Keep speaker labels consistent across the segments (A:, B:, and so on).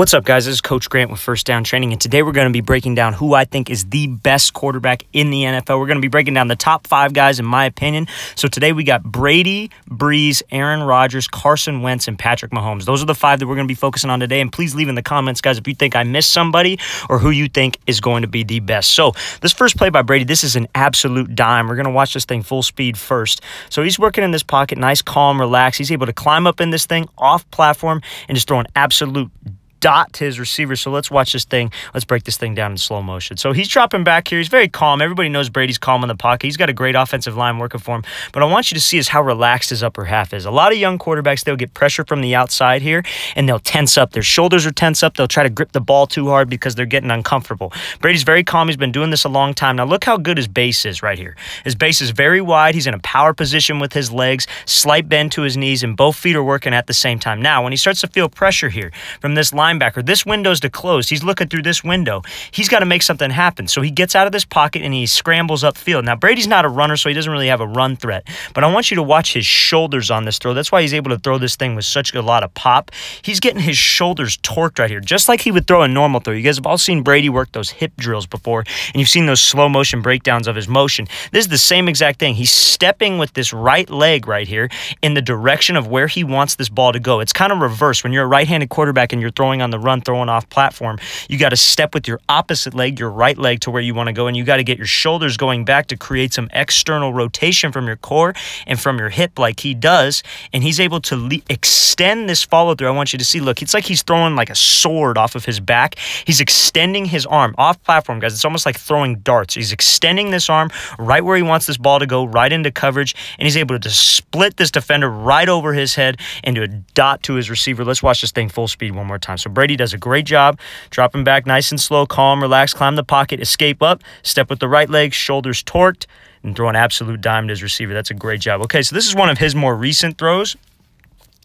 A: What's up, guys? This is Coach Grant with First Down Training, and today we're going to be breaking down who I think is the best quarterback in the NFL. We're going to be breaking down the top five guys, in my opinion. So today we got Brady, Brees, Aaron Rodgers, Carson Wentz, and Patrick Mahomes. Those are the five that we're going to be focusing on today. And please leave in the comments, guys, if you think I missed somebody or who you think is going to be the best. So this first play by Brady, this is an absolute dime. We're going to watch this thing full speed first. So he's working in this pocket, nice, calm, relaxed. He's able to climb up in this thing off platform and just throw an absolute dot to his receiver. So let's watch this thing. Let's break this thing down in slow motion. So he's dropping back here. He's very calm. Everybody knows Brady's calm in the pocket. He's got a great offensive line working for him. But I want you to see is how relaxed his upper half is. A lot of young quarterbacks, they'll get pressure from the outside here and they'll tense up. Their shoulders are tense up. They'll try to grip the ball too hard because they're getting uncomfortable. Brady's very calm. He's been doing this a long time. Now look how good his base is right here. His base is very wide. He's in a power position with his legs, slight bend to his knees, and both feet are working at the same time. Now, when he starts to feel pressure here from this linebacker, this windows to close. He's looking through this window. He's got to make something happen. So he gets out of this pocket and he scrambles upfield. Now, Brady's not a runner, so he doesn't really have a run threat. But I want you to watch his shoulders on this throw. That's why he's able to throw this thing with such a lot of pop. He's getting his shoulders torqued right here, just like he would throw a normal throw. You guys have all seen Brady work those hip drills before, and you've seen those slow motion breakdowns of his motion. This is the same exact thing. He's stepping with this right leg right here in the direction of where he wants this ball to go. It's kind of reverse. When you're a right handed quarterback and you're throwing on the run, throwing off platform. You got to step with your opposite leg, your right leg, to where you want to go, and you got to get your shoulders going back to create some external rotation from your core and from your hip, like he does. And he's able to le- extend this follow through. I want you to see. Look, it's like he's throwing like a sword off of his back. He's extending his arm off platform, guys. It's almost like throwing darts. He's extending this arm right where he wants this ball to go, right into coverage, and he's able to split this defender right over his head into a dot to his receiver. Let's watch this thing full speed one more time. So Brady does a great job dropping back nice and slow, calm, relax, climb the pocket, escape up, step with the right leg, shoulders torqued, and throw an absolute dime to his receiver. That's a great job. Okay, so this is one of his more recent throws.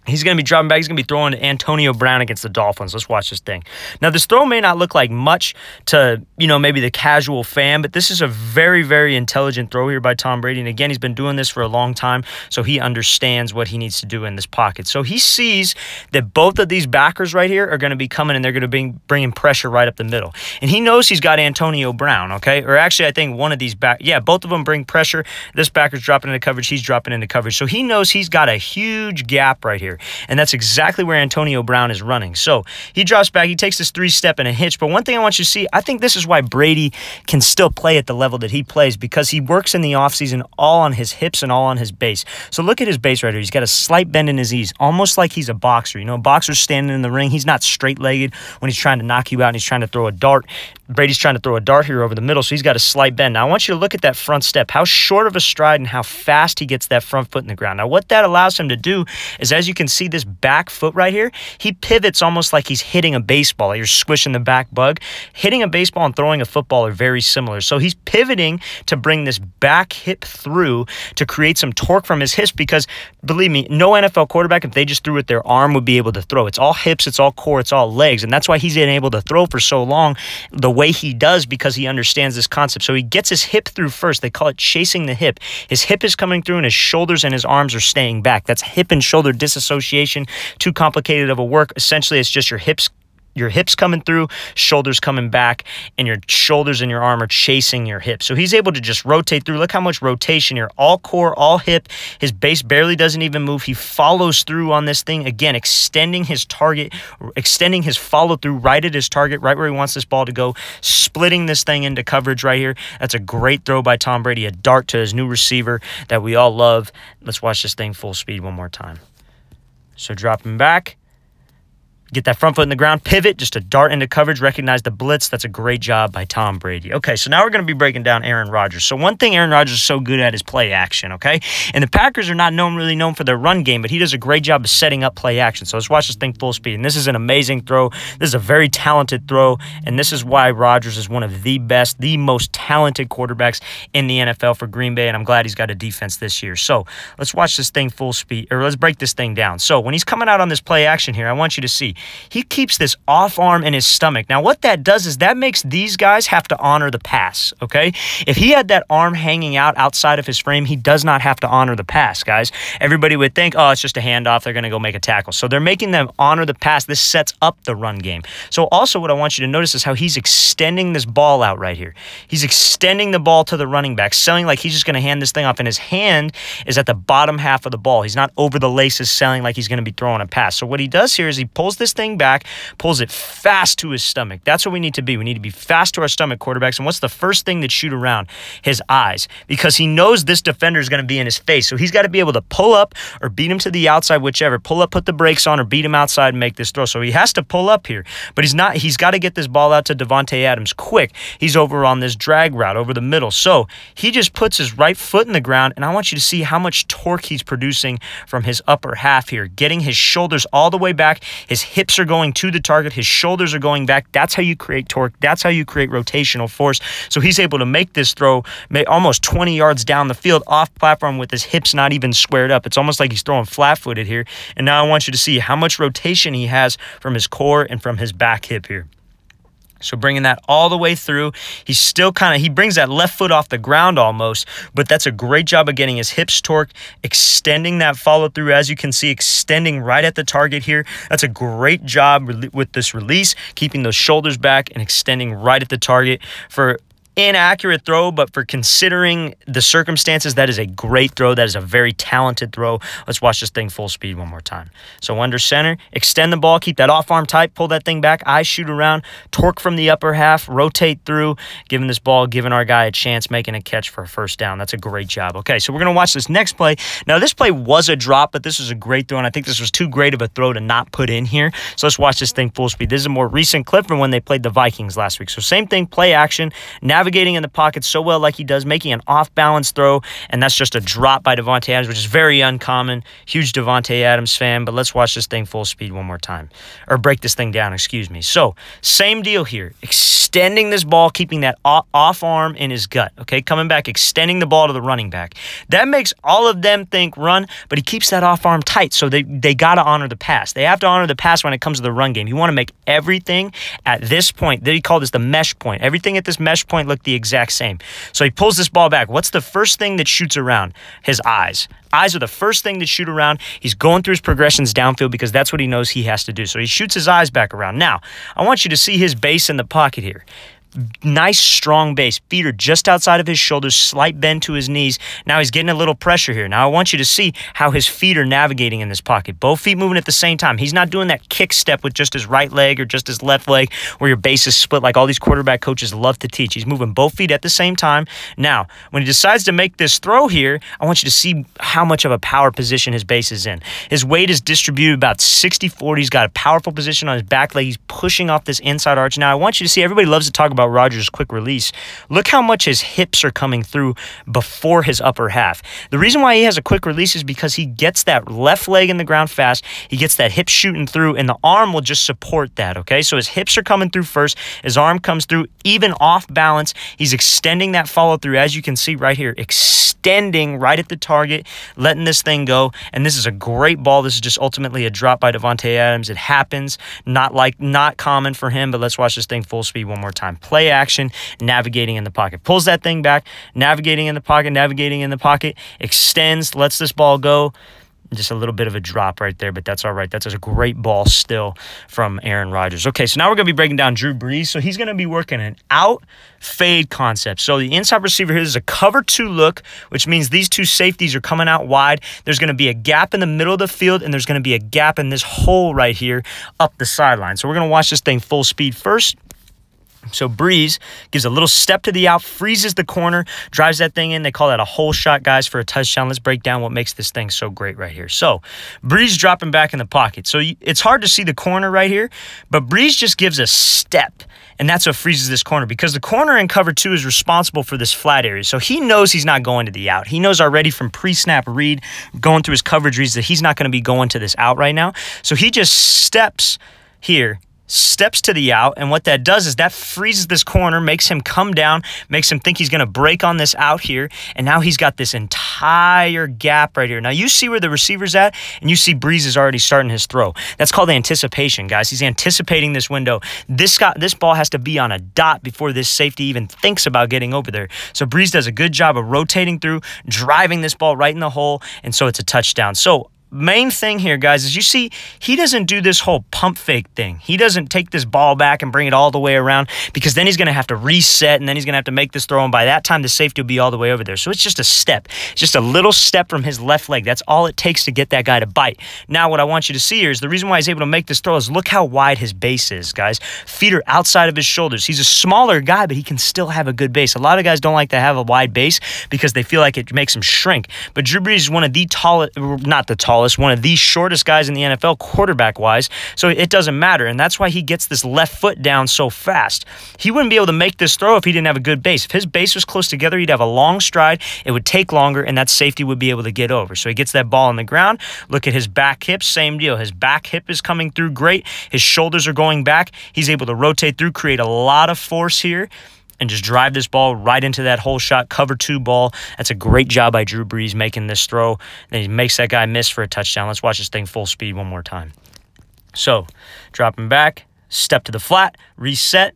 A: He's going to be dropping back. He's going to be throwing to Antonio Brown against the Dolphins. Let's watch this thing. Now, this throw may not look like much to, you know, maybe the casual fan, but this is a very, very intelligent throw here by Tom Brady. And again, he's been doing this for a long time, so he understands what he needs to do in this pocket. So he sees that both of these backers right here are going to be coming and they're going to be bringing pressure right up the middle. And he knows he's got Antonio Brown, okay? Or actually, I think one of these back, yeah, both of them bring pressure. This backer's dropping into coverage. He's dropping into coverage. So he knows he's got a huge gap right here. And that's exactly where Antonio Brown is running. So he drops back, he takes this three step and a hitch. But one thing I want you to see, I think this is why Brady can still play at the level that he plays because he works in the offseason all on his hips and all on his base. So look at his base right here. He's got a slight bend in his knees, almost like he's a boxer. You know, a boxer's standing in the ring. He's not straight legged when he's trying to knock you out and he's trying to throw a dart. Brady's trying to throw a dart here over the middle, so he's got a slight bend. Now, I want you to look at that front step, how short of a stride and how fast he gets that front foot in the ground. Now, what that allows him to do is, as you can see, this back foot right here, he pivots almost like he's hitting a baseball. You're squishing the back bug. Hitting a baseball and throwing a football are very similar. So he's pivoting to bring this back hip through to create some torque from his hips because, believe me, no NFL quarterback, if they just threw it their arm, would be able to throw. It's all hips, it's all core, it's all legs. And that's why he's been able to throw for so long. The way he does because he understands this concept. So he gets his hip through first. They call it chasing the hip. His hip is coming through and his shoulders and his arms are staying back. That's hip and shoulder disassociation. Too complicated of a work. Essentially, it's just your hips your hips coming through, shoulders coming back, and your shoulders and your arm are chasing your hips. So he's able to just rotate through. Look how much rotation here. All core, all hip. His base barely doesn't even move. He follows through on this thing. Again, extending his target, extending his follow through right at his target, right where he wants this ball to go, splitting this thing into coverage right here. That's a great throw by Tom Brady, a dart to his new receiver that we all love. Let's watch this thing full speed one more time. So drop dropping back Get that front foot in the ground, pivot, just a dart into coverage, recognize the blitz. That's a great job by Tom Brady. Okay, so now we're going to be breaking down Aaron Rodgers. So one thing Aaron Rodgers is so good at is play action, okay? And the Packers are not known really known for their run game, but he does a great job of setting up play action. So let's watch this thing full speed. And this is an amazing throw. This is a very talented throw, and this is why Rodgers is one of the best, the most talented quarterbacks in the NFL for Green Bay, and I'm glad he's got a defense this year. So let's watch this thing full speed, or let's break this thing down. So when he's coming out on this play action here, I want you to see he keeps this off arm in his stomach. Now, what that does is that makes these guys have to honor the pass, okay? If he had that arm hanging out outside of his frame, he does not have to honor the pass, guys. Everybody would think, oh, it's just a handoff. They're going to go make a tackle. So they're making them honor the pass. This sets up the run game. So also what I want you to notice is how he's extending this ball out right here. He's extending the ball to the running back, selling like he's just going to hand this thing off, and his hand is at the bottom half of the ball. He's not over the laces selling like he's going to be throwing a pass. So what he does here is he pulls this thing back, pulls it fast to his stomach. That's what we need to be. We need to be fast to our stomach quarterbacks. And what's the first thing that shoot around? His eyes. Because he knows this defender is going to be in his face. So he's got to be able to pull up or beat him to the outside, whichever. Pull up, put the brakes on, or beat him outside and make this throw. So he has to pull up here. But he's not, he's got to get this ball out to Davante Adams quick. He's over on this drag route over the middle. So he just puts his right foot in the ground, and I want you to see how much torque he's producing from his upper half here, getting his shoulders all the way back. His hips are going to the target, his shoulders are going back. That's how you create torque. That's how you create rotational force. So he's able to make this throw almost 20 yards down the field off platform with his hips not even squared up. It's almost like he's throwing flat footed here. And now I want you to see how much rotation he has from his core and from his back hip here. So bringing that all the way through, he's still kind of, he brings that left foot off the ground almost, but that's a great job of getting his hips torque, extending that follow through, as you can see, extending right at the target here. That's a great job with this release, keeping those shoulders back and extending right at the target for inaccurate throw, but for considering the circumstances, that is a great throw. That is a very talented throw. Let's watch this thing full speed one more time. So under center, extend the ball, keep that off arm tight, pull that thing back, eyes shoot around, torque from the upper half, rotate through, giving this ball, giving our guy a chance, making a catch for a first down. That's a great job. Okay, so we're going to watch this next play. Now, this play was a drop, but this was a great throw, and I think this was too great of a throw to not put in here. So let's watch this thing full speed. This is a more recent clip from when they played the Vikings last week. So same thing, play action, now navigating in the pocket so well like he does, making an off-balance throw, and that's just a drop by Davante Adams, which is very uncommon. Huge Davante Adams fan, but let's watch this thing full speed one more time. Or break this thing down, excuse me. So, same deal here. Extending this ball, keeping that off arm in his gut, okay? Coming back, extending the ball to the running back. That makes all of them think run, but he keeps that off arm tight, so they, they got to honor the pass. They have to honor the pass when it comes to the run game. You want to make everything at this point, they call this the mesh point. Everything at this mesh point look the exact same. So he pulls this ball back. What's the first thing that shoots around? His eyes. Eyes are the first thing that shoot around. He's going through his progressions downfield because that's what he knows he has to do. So he shoots his eyes back around. Now, I want you to see his base in the pocket here nice strong base. Feet are just outside of his shoulders, slight bend to his knees. Now he's getting a little pressure here. Now I want you to see how his feet are navigating in this pocket. Both feet moving at the same time. He's not doing that kick step with just his right leg or just his left leg where your base is split like all these quarterback coaches love to teach. He's moving both feet at the same time. Now, when he decides to make this throw here, I want you to see how much of a power position his base is in. His weight is distributed about 60-40. He's got a powerful position on his back leg. He's pushing off this inside arch. Now, I want you to see, everybody loves to talk about about Rodgers' quick release, look how much his hips are coming through before his upper half. The reason why he has a quick release is because he gets that left leg in the ground fast, he gets that hip shooting through, and the arm will just support that, okay? So his hips are coming through first, his arm comes through, even off balance. He's extending that follow through, as you can see right here, extending right at the target, letting this thing go. And this is a great ball. This is just ultimately a drop by Davante Adams. It happens, not like not common for him, but let's watch this thing full speed one more time. Play action, navigating in the pocket. Pulls that thing back, navigating in the pocket, navigating in the pocket, extends, lets this ball go. Just a little bit of a drop right there, but that's all right. That's a great ball still from Aaron Rodgers. Okay, so now we're going to be breaking down Drew Brees. So he's going to be working an out fade concept. So the inside receiver here is a cover two look, which means these two safeties are coming out wide. There's going to be a gap in the middle of the field, and there's going to be a gap in this hole right here up the sideline. So we're going to watch this thing full speed first. So Brees gives a little step to the out, freezes the corner, drives that thing in. They call that a hole shot, guys, for a touchdown. Let's break down what makes this thing so great right here. So Brees dropping back in the pocket. So it's hard to see the corner right here, but Brees just gives a step, and that's what freezes this corner because the corner in cover two is responsible for this flat area. So he knows he's not going to the out. He knows already from pre-snap read, going through his coverage reads that he's not going to be going to this out right now. So he just steps here steps to the out, and what that does is that freezes this corner, makes him come down, makes him think he's going to break on this out here, and now he's got this entire gap right here. Now you see where the receiver's at, and you see Brees is already starting his throw. That's called anticipation, guys. He's anticipating this window. This got this ball has to be on a dot before this safety even thinks about getting over there. So Brees does a good job of rotating through, driving this ball right in the hole, and so it's a touchdown. So main thing here, guys, is you see he doesn't do this whole pump fake thing. He doesn't take this ball back and bring it all the way around because then he's going to have to reset and then he's going to have to make this throw. And by that time, the safety will be all the way over there. So it's just a step, just a little step from his left leg. That's all it takes to get that guy to bite. Now, what I want you to see here is the reason why he's able to make this throw is look how wide his base is, guys. Feet are outside of his shoulders. He's a smaller guy, but he can still have a good base. A lot of guys don't like to have a wide base because they feel like it makes him shrink. But Drew Brees is one of the tallest, not the tallest, one of the shortest guys in the NFL, quarterback wise. So it doesn't matter. And that's why he gets this left foot down so fast. He wouldn't be able to make this throw if he didn't have a good base. If his base was close together, he'd have a long stride. It would take longer, and that safety would be able to get over. So he gets that ball on the ground. Look at his back hip, same deal. His back hip is coming through great. His shoulders are going back. He's able to rotate through, create a lot of force here and just drive this ball right into that hole shot, cover two ball. That's a great job by Drew Brees making this throw. Then he makes that guy miss for a touchdown. Let's watch this thing full speed one more time. So, dropping back, step to the flat, reset,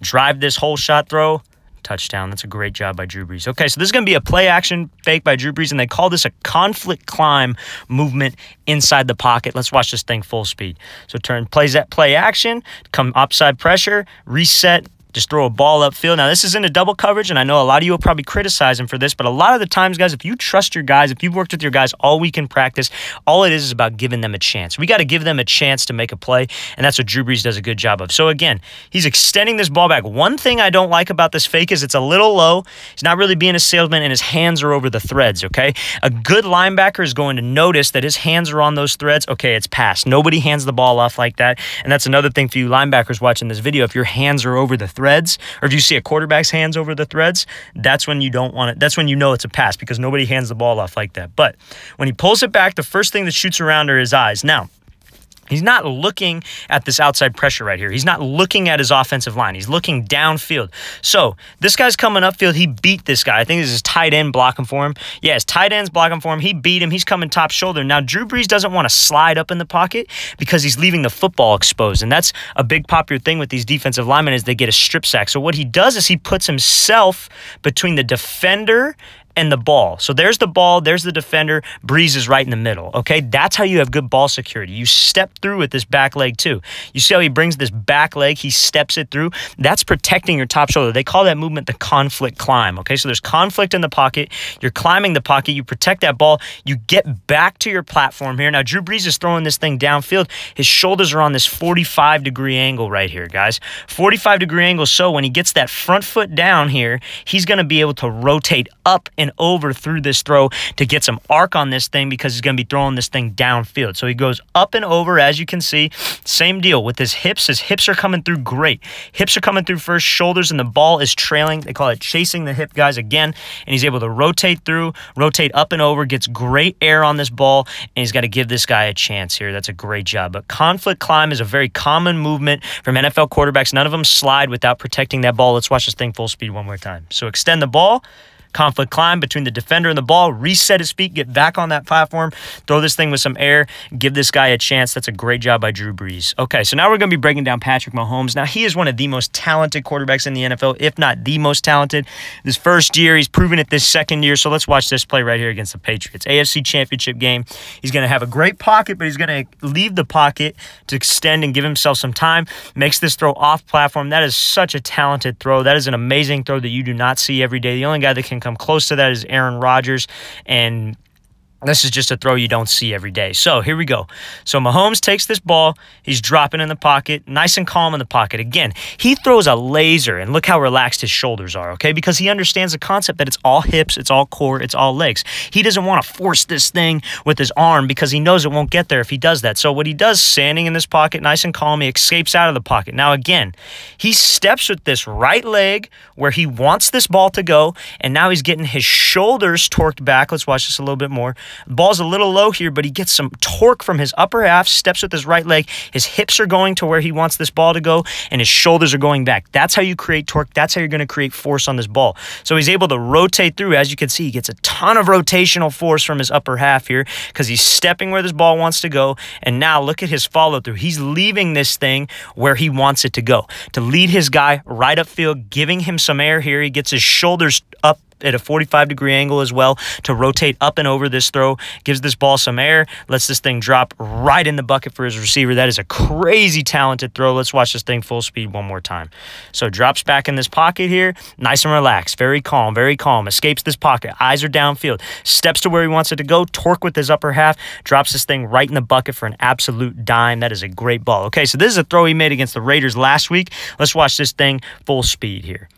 A: drive this hole shot throw, touchdown. That's a great job by Drew Brees. Okay, so this is going to be a play action fake by Drew Brees, and they call this a conflict climb movement inside the pocket. Let's watch this thing full speed. So turn plays that play action, come upside pressure, reset, just throw a ball upfield. Now, this is in a double coverage, and I know a lot of you will probably criticize him for this, but a lot of the times, guys, if you trust your guys, if you've worked with your guys all week in practice, all it is is about giving them a chance. We got to give them a chance to make a play, and that's what Drew Brees does a good job of. So, again, he's extending this ball back. One thing I don't like about this fake is it's a little low. He's not really being a salesman, and his hands are over the threads, okay? A good linebacker is going to notice that his hands are on those threads. Okay, it's passed. Nobody hands the ball off like that, and that's another thing for you linebackers watching this video. If your hands are over the threads, threads, or if you see a quarterback's hands over the threads, that's when you don't want it. That's when you know it's a pass because nobody hands the ball off like that. But when he pulls it back, the first thing that shoots around are his eyes. Now, He's not looking at this outside pressure right here. He's not looking at his offensive line. He's looking downfield. So this guy's coming upfield. He beat this guy. I think this is tight end blocking for him. Yeah, his tight end's blocking for him. He beat him. He's coming top shoulder. Now, Drew Brees doesn't want to slide up in the pocket because he's leaving the football exposed. And that's a big popular thing with these defensive linemen is they get a strip sack. So what he does is he puts himself between the defender and the ball. So there's the ball, there's the defender, Brees is right in the middle. Okay, that's how you have good ball security. You step through with this back leg too. You see how he brings this back leg, he steps it through. That's protecting your top shoulder. They call that movement the conflict climb. Okay, so there's conflict in the pocket. You're climbing the pocket, you protect that ball, you get back to your platform here. Now, Drew Brees is throwing this thing downfield. His shoulders are on this 45 degree angle right here, guys. 45 degree angle. So when he gets that front foot down here, he's going to be able to rotate up over through this throw to get some arc on this thing because he's going to be throwing this thing downfield. So he goes up and over, as you can see. Same deal with his hips. His hips are coming through great. Hips are coming through first, shoulders, and the ball is trailing. They call it chasing the hip, guys, again. And he's able to rotate through, rotate up and over, gets great air on this ball, and he's got to give this guy a chance here. That's a great job. But conflict climb is a very common movement from NFL quarterbacks. None of them slide without protecting that ball. Let's watch this thing full speed one more time. So extend the ball, conflict climb between the defender and the ball, reset his feet, get back on that platform, throw this thing with some air, give this guy a chance. That's a great job by Drew Brees. Okay, so now we're going to be breaking down Patrick Mahomes. Now, he is one of the most talented quarterbacks in the NFL, if not the most talented. This first year, he's proven it this second year. So let's watch this play right here against the Patriots. AFC Championship game. He's going to have a great pocket, but he's going to leave the pocket to extend and give himself some time. Makes this throw off platform. That is such a talented throw. That is an amazing throw that you do not see every day. The only guy that can come close to that is Aaron Rodgers, and this is just a throw you don't see every day. So here we go. So Mahomes takes this ball. He's dropping in the pocket, nice and calm in the pocket. Again, he throws a laser, and look how relaxed his shoulders are, okay? Because he understands the concept that it's all hips, it's all core, it's all legs. He doesn't want to force this thing with his arm because he knows it won't get there if he does that. So what he does, standing in this pocket, nice and calm, he escapes out of the pocket. Now, again, he steps with this right leg where he wants this ball to go, and now he's getting his shoulders torqued back. Let's watch this a little bit more Ball's a little low here, but he gets some torque from his upper half, steps with his right leg. His hips are going to where he wants this ball to go, and his shoulders are going back. That's how you create torque. That's how you're going to create force on this ball. So he's able to rotate through. As you can see, he gets a ton of rotational force from his upper half here because he's stepping where this ball wants to go. And now look at his follow through. He's leaving this thing where he wants it to go to lead his guy right upfield, giving him some air here. He gets his shoulders up at a 45 degree angle as well to rotate up and over this throw. Gives this ball some air, lets this thing drop right in the bucket for his receiver. That is a crazy talented throw. Let's watch this thing full speed one more time. So drops back in this pocket here, nice and relaxed, very calm, very calm. Escapes this pocket, eyes are downfield, steps to where he wants it to go, torque with his upper half, drops this thing right in the bucket for an absolute dime. That is a great ball. Okay, so this is a throw he made against the Raiders last week. Let's watch this thing full speed here.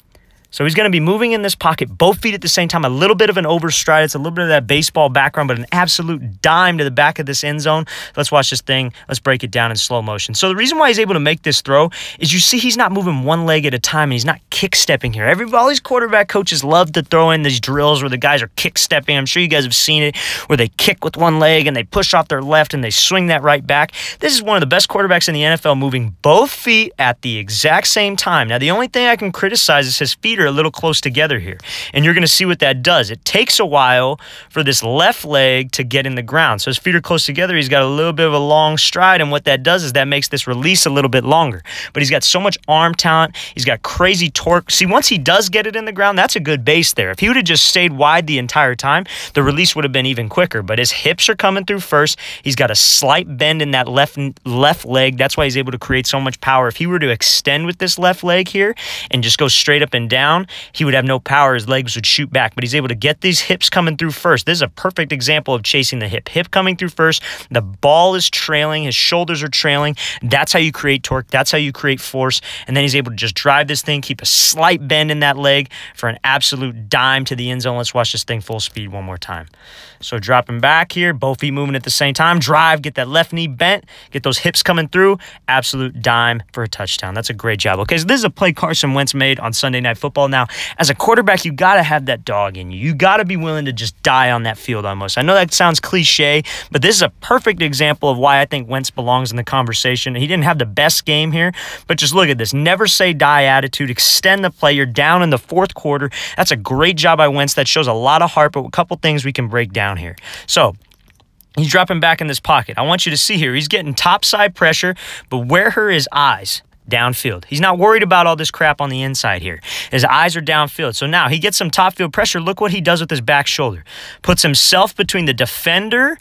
A: So he's going to be moving in this pocket, both feet at the same time. A little bit of an overstride. It's a little bit of that baseball background, but an absolute dime to the back of this end zone. Let's watch this thing. Let's break it down in slow motion. So the reason why he's able to make this throw is you see he's not moving one leg at a time and he's not kick stepping here. Every all these quarterback coaches love to throw in these drills where the guys are kick stepping. I'm sure you guys have seen it where they kick with one leg and they push off their left and they swing that right back. This is one of the best quarterbacks in the NFL moving both feet at the exact same time. Now the only thing I can criticize is his feet are a little close together here. And you're going to see what that does. It takes a while for this left leg to get in the ground. So his feet are close together. He's got a little bit of a long stride. And what that does is that makes this release a little bit longer. But he's got so much arm talent. He's got crazy torque. See, once he does get it in the ground, that's a good base there. If he would have just stayed wide the entire time, the release would have been even quicker. But his hips are coming through first. He's got a slight bend in that left left leg. That's why he's able to create so much power. If he were to extend with this left leg here and just go straight up and down, he would have no power. His legs would shoot back, but he's able to get these hips coming through first. This is a perfect example of chasing the hip. Hip coming through first. The ball is trailing. His shoulders are trailing. That's how you create torque. That's how you create force. And then he's able to just drive this thing, keep a slight bend in that leg for an absolute dime to the end zone. Let's watch this thing full speed one more time. So dropping back here, both feet moving at the same time. Drive, get that left knee bent, get those hips coming through. Absolute dime for a touchdown. That's a great job. Okay, so this is a play Carson Wentz made on Sunday Night Football. Now, as a quarterback, you got to have that dog in you. You got to be willing to just die on that field almost. I know that sounds cliche, but this is a perfect example of why I think Wentz belongs in the conversation. He didn't have the best game here, but just look at this. Never say die attitude. Extend the play. You're down in the fourth quarter. That's a great job by Wentz. That shows a lot of heart, but a couple things we can break down down here. So he's dropping back in this pocket. I want you to see here, he's getting top side pressure, but where are his eyes? downfield. He's not worried about all this crap on the inside here. His eyes are downfield. So now he gets some top field pressure. Look what he does with his back shoulder. Puts himself between the defender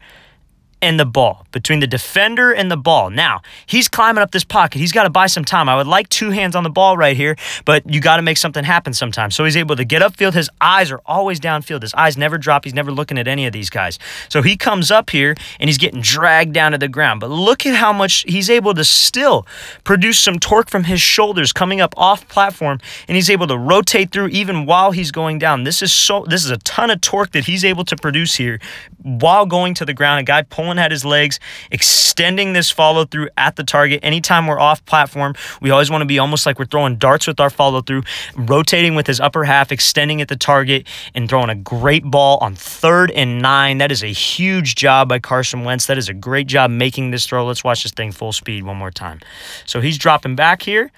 A: and the ball, between the defender and the ball. Now, he's climbing up this pocket. He's got to buy some time. I would like two hands on the ball right here, but you got to make something happen sometimes. So he's able to get upfield. His eyes are always downfield. His eyes never drop. He's never looking at any of these guys. So he comes up here and he's getting dragged down to the ground. But look at how much he's able to still produce some torque from his shoulders coming up off platform, and he's able to rotate through even while he's going down. This is so this is a ton of torque that he's able to produce here while going to the ground. A guy pulling had his legs, extending this follow through at the target. Anytime we're off platform, we always want to be almost like we're throwing darts with our follow through, rotating with his upper half, extending at the target, and throwing a great ball on third and nine. That is a huge job by Carson Wentz. That is a great job making this throw. Let's watch this thing full speed one more time. So he's dropping back here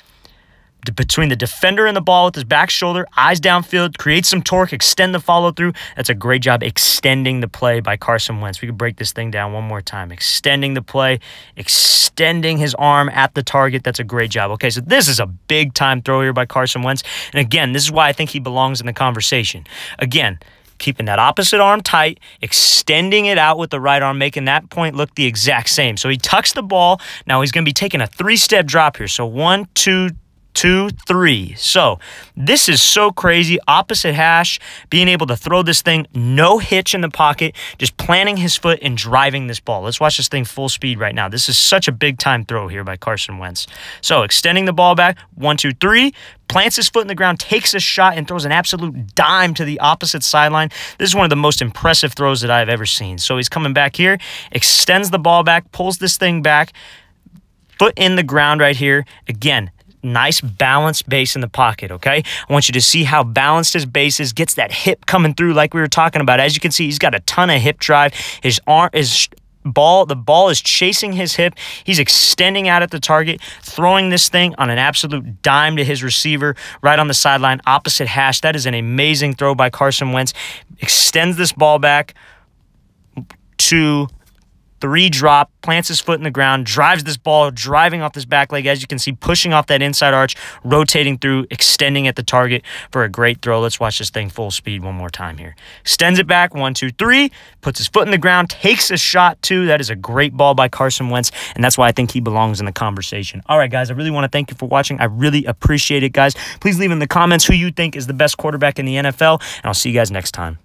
A: between the defender and the ball with his back shoulder, eyes downfield, create some torque, extend the follow through. That's a great job extending the play by Carson Wentz. We could break this thing down one more time. Extending the play, extending his arm at the target. That's a great job. Okay, so this is a big time throw here by Carson Wentz. And again, this is why I think he belongs in the conversation. Again, keeping that opposite arm tight, extending it out with the right arm, making that point look the exact same. So he tucks the ball. Now he's going to be taking a three step drop here. So one, two, two, three. So this is so crazy. Opposite hash, being able to throw this thing, no hitch in the pocket, just planting his foot and driving this ball. Let's watch this thing full speed right now. This is such a big time throw here by Carson Wentz. So extending the ball back, one, two, three, plants his foot in the ground, takes a shot, and throws an absolute dime to the opposite sideline. This is one of the most impressive throws that I've ever seen. So he's coming back here, extends the ball back, pulls this thing back, foot in the ground right here. Again, nice balanced base in the pocket, okay? I want you to see how balanced his base is, gets that hip coming through like we were talking about. As you can see, he's got a ton of hip drive. His arm is ball the ball is chasing his hip he's extending out at the target throwing this thing on an absolute dime to his receiver right on the sideline opposite hash that is an amazing throw by Carson Wentz extends this ball back to three drop, plants his foot in the ground, drives this ball, driving off this back leg, as you can see, pushing off that inside arch, rotating through, extending at the target for a great throw. Let's watch this thing full speed one more time here. Extends it back, one, two, three, puts his foot in the ground, takes a shot, two. That is a great ball by Carson Wentz, and that's why I think he belongs in the conversation. All right, guys, I really want to thank you for watching. I really appreciate it, guys. Please leave in the comments who you think is the best quarterback in the NFL, and I'll see you guys next time.